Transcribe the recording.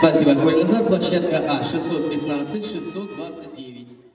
Спасибо. Твой назад площадка А 615-629.